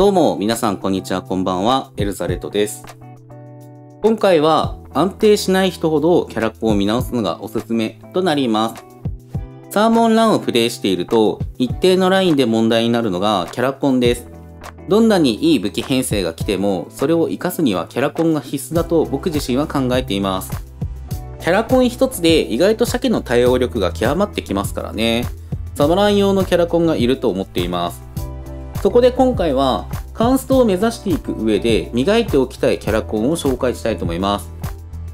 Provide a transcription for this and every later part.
どうも皆さんこんにちはこんばんはエルザレットです。今回は安定しない人ほどキャラコンを見直すのがおすすめとなります。サーモンランをプレイしていると一定のラインで問題になるのがキャラコンです。どんなにいい武器編成が来てもそれを活かすにはキャラコンが必須だと僕自身は考えています。キャラコン一つで意外と鮭の対応力が極まってきますからね。サムラン用のキャラコンがいると思っています。そこで今回はカンストを目指していく上で磨いておきたいキャラコンを紹介したいと思います。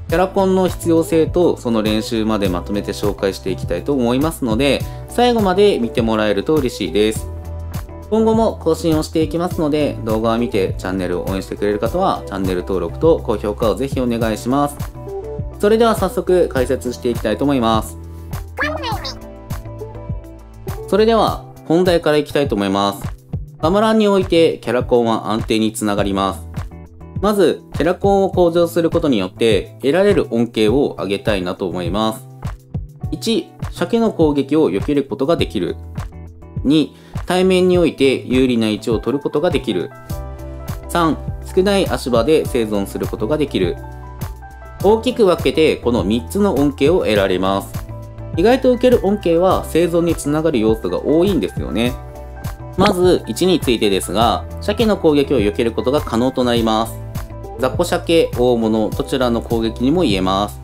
キャラコンの必要性とその練習までまとめて紹介していきたいと思いますので最後まで見てもらえると嬉しいです。今後も更新をしていきますので動画を見てチャンネルを応援してくれる方はチャンネル登録と高評価をぜひお願いします。それでは早速解説していきたいと思います。それでは本題からいきたいと思います。ガムランにおいてキャラコンは安定につながります。まず、キャラコンを向上することによって得られる恩恵を上げたいなと思います。1、鮭の攻撃を避けることができる。2、対面において有利な位置を取ることができる。3、少ない足場で生存することができる。大きく分けてこの3つの恩恵を得られます。意外と受ける恩恵は生存につながる要素が多いんですよね。まず1についてですが、鮭の攻撃を避けることが可能となります。雑魚鮭、大物、どちらの攻撃にも言えます。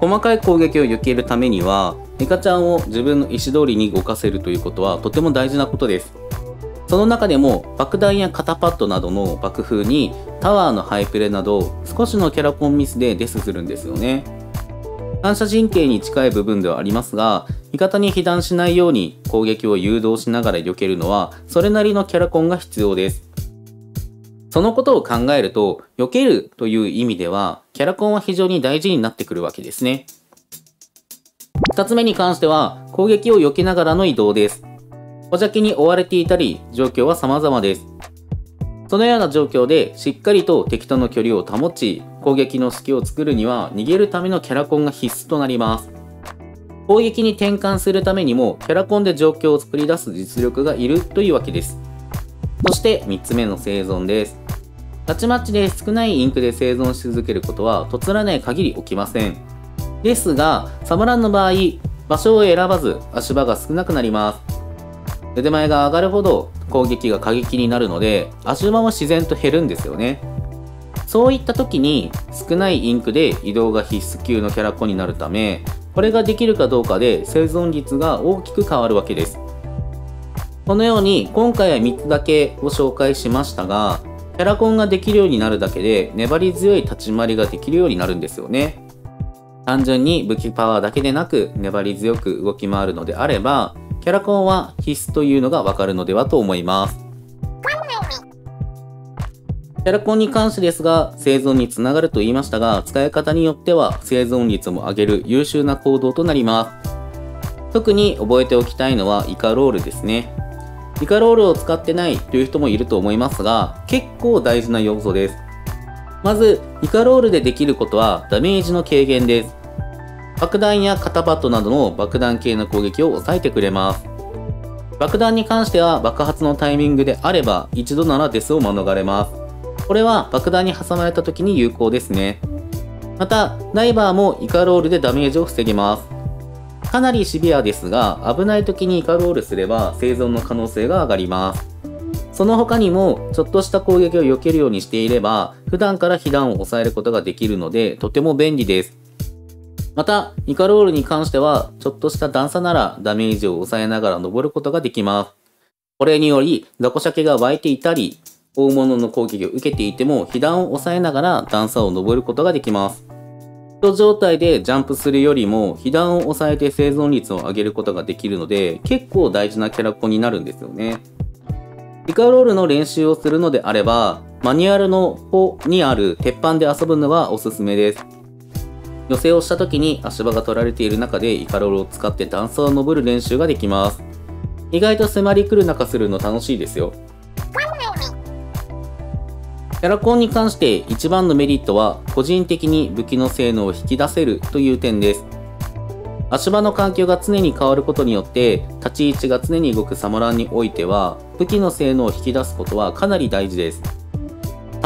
細かい攻撃を避けるためには、メカちゃんを自分の意思通りに動かせるということはとても大事なことです。その中でも爆弾や肩パッドなどの爆風にタワーのハイプレなど少しのキャラコンミスでデスするんですよね。反射神経に近い部分ではありますが、味方に被弾しないように攻撃を誘導しながら避けるのは、それなりのキャラコンが必要です。そのことを考えると、避けるという意味では、キャラコンは非常に大事になってくるわけですね。2つ目に関しては、攻撃を避けながらの移動です。小邪気に追われていたり、状況は様々です。そのような状況でしっかりと敵との距離を保ち、攻撃の隙を作るには逃げるためのキャラコンが必須となります。攻撃に転換するためにもキャラコンで状況を作り出す実力がいるというわけです。そして3つ目の生存です。たちまちで少ないインクで生存し続けることはとつらない限り起きません。ですが、サムランの場合、場所を選ばず足場が少なくなります。腕前が上がるほど攻撃が過激になるので足場も自然と減るんですよね。そういった時に少ないインクで移動が必須級のキャラコンになるためこれができるかどうかで生存率が大きく変わるわけです。このように今回は3つだけご紹介しましたがキャラコンができるようになるだけで粘り強い立ち回りができるようになるんですよね。単純に武器パワーだけでなく粘り強く動き回るのであればキャラコンは必須というのがわかるのではと思います。キャラコンに関してですが、生存につながると言いましたが、使い方によっては生存率も上げる優秀な行動となります。特に覚えておきたいのはイカロールですね。イカロールを使ってないという人もいると思いますが、結構大事な要素です。まず、イカロールでできることはダメージの軽減です。爆弾や肩パッドなどの爆弾系の攻撃を抑えてくれます。爆弾に関しては爆発のタイミングであれば一度ならデスを免れます。これは爆弾に挟まれた時に有効ですね。また、ダイバーもイカロールでダメージを防げます。かなりシビアですが、危ない時にイカロールすれば生存の可能性が上がります。その他にも、ちょっとした攻撃を避けるようにしていれば、普段から被弾を抑えることができるので、とても便利です。また、イカロールに関しては、ちょっとした段差ならダメージを抑えながら登ることができます。これにより、ザコシャケが湧いていたり、大物の攻撃を受けていても、被弾を抑えながら段差を登ることができます。人状態でジャンプするよりも、被弾を抑えて生存率を上げることができるので、結構大事なキャラコンになるんですよね。イカロールの練習をするのであれば、マニュアルの方にある鉄板で遊ぶのがおすすめです。寄せをした時に足場が取られている中でイカロールを使って段差を登る練習ができます。意外と迫り来る中するの楽しいですよ。キャラコンに関して一番のメリットは個人的に武器の性能を引き出せるという点です。足場の環境が常に変わることによって立ち位置が常に動くサモランにおいては武器の性能を引き出すことはかなり大事です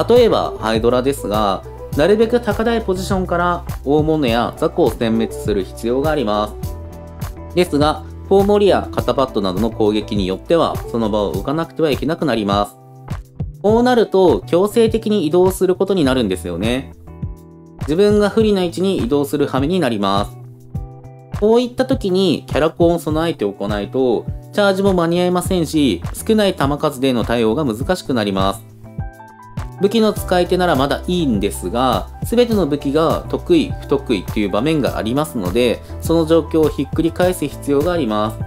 例えばハイドラですがなるべく高台ポジションから大物や雑魚を殲滅する必要があります。ですがフォーモリや肩パッドなどの攻撃によってはその場を動かなくてはいけなくなります。こうなると強制的に移動することになるんですよね。自分が不利な位置に移動する羽目になります。こういった時にキャラコンを備えておかないと、チャージも間に合いませんし、少ない弾数での対応が難しくなります。武器の使い手ならまだいいんですが、全ての武器が得意、不得意っていう場面がありますので、その状況をひっくり返す必要があります。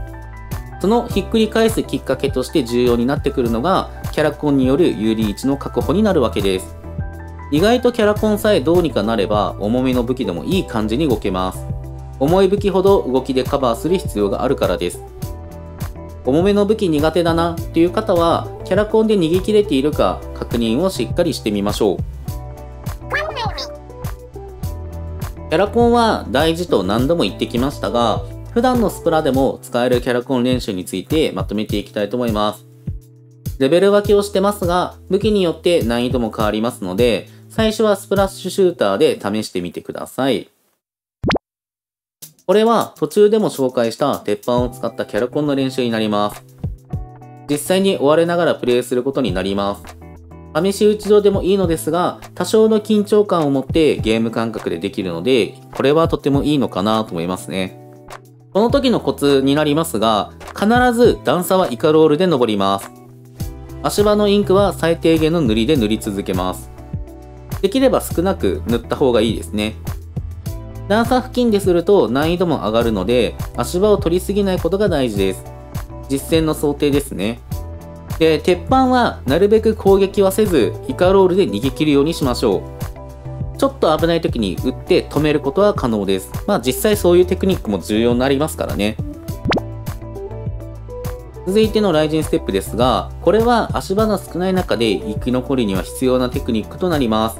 そのひっくり返すきっかけとして重要になってくるのが、キャラコンによる有利位置の確保になるわけです。意外とキャラコンさえどうにかなれば、重めの武器でもいい感じに動けます。重い武器ほど動きでカバーする必要があるからです。重めの武器苦手だなっていう方は、キャラコンで逃げ切れているか確認をしっかりしてみましょう。キャラコンは大事と何度も言ってきましたが、普段のスプラでも使えるキャラコン練習についてまとめていきたいと思います。レベル分けをしてますが、武器によって難易度も変わりますので、最初はスプラッシュシューターで試してみてください。これは途中でも紹介した鉄板を使ったキャラコンの練習になります。実際に追われながらプレイすることになります。試し打ち上でもいいのですが、多少の緊張感を持ってゲーム感覚でできるので、これはとてもいいのかなと思いますね。この時のコツになりますが、必ず段差はイカロールで登ります。足場のインクは最低限の塗りで塗り続けます。できれば少なく塗った方がいいですね。段差付近ですると難易度も上がるので、足場を取りすぎないことが大事です。実践の想定ですね。で、鉄板はなるべく攻撃はせず、イカロールで逃げ切るようにしましょう。ちょっと危ない時に打って止めることは可能です。まあ実際そういうテクニックも重要になりますからね。続いてのライジンステップですが、これは足場の少ない中で生き残りには必要なテクニックとなります。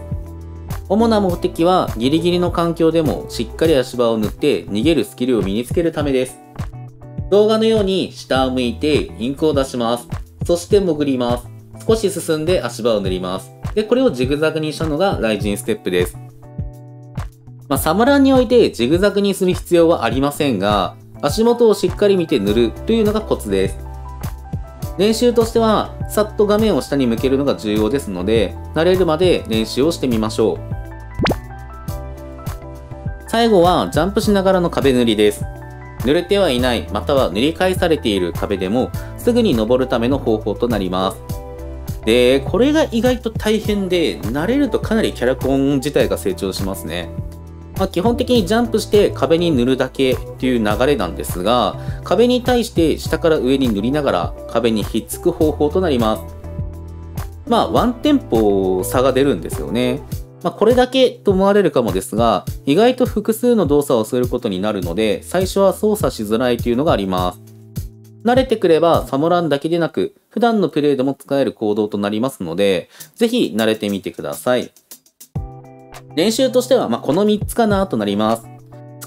主な目的はギリギリの環境でもしっかり足場を塗って逃げるスキルを身につけるためです。動画のように下を向いてインクを出します。そして潜ります。少し進んで足場を塗ります。で、これをジグザグにしたのがライジンステップです。まあ、サムランにおいてジグザグにする必要はありませんが、足元をしっかり見て塗るというのがコツです。練習としては、さっと画面を下に向けるのが重要ですので、慣れるまで練習をしてみましょう。最後はジャンプしながらの壁塗りです。濡れてはいない、または塗り返されている壁でもすぐに登るための方法となります。で、これが意外と大変で、慣れるとかなりキャラコン自体が成長しますね。まあ、基本的にジャンプして壁に塗るだけっていう流れなんですが、壁に対して下から上に塗りながら壁にひっつく方法となります。まあ、ワンテンポ差が出るんですよね。まあ、これだけと思われるかもですが、意外と複数の動作をすることになるので、最初は操作しづらいというのがあります。慣れてくればサモランだけでなく、普段のプレイでも使える行動となりますので、ぜひ慣れてみてください。練習としては、まこの3つかなとなります。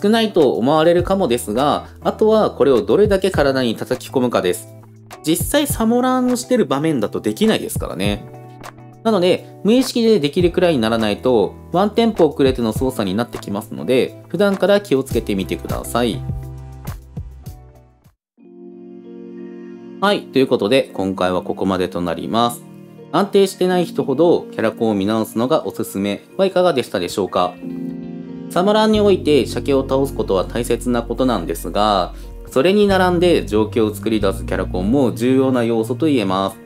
少ないと思われるかもですが、あとはこれをどれだけ体に叩き込むかです。実際サモランをしてる場面だとできないですからね。なので、無意識でできるくらいにならないと、ワンテンポ遅れての操作になってきますので、普段から気をつけてみてください。はい、ということで、今回はここまでとなります。安定してない人ほどキャラコンを見直すのがおすすめはいかがでしたでしょうか？サムランにおいて鮭を倒すことは大切なことなんですが、それに並んで状況を作り出すキャラコンも重要な要素と言えます。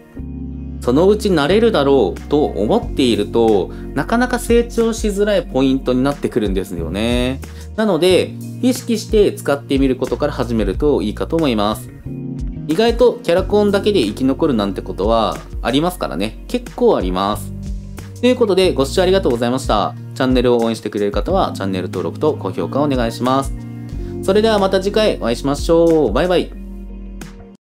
そのうち慣れるだろうと思っていると、なかなか成長しづらいポイントになってくるんですよね。なので、意識して使ってみることから始めるといいかと思います。意外とキャラコンだけで生き残るなんてことはありますからね。結構あります。ということで、ご視聴ありがとうございました。チャンネルを応援してくれる方は、チャンネル登録と高評価をお願いします。それではまた次回お会いしましょう。バイバイ。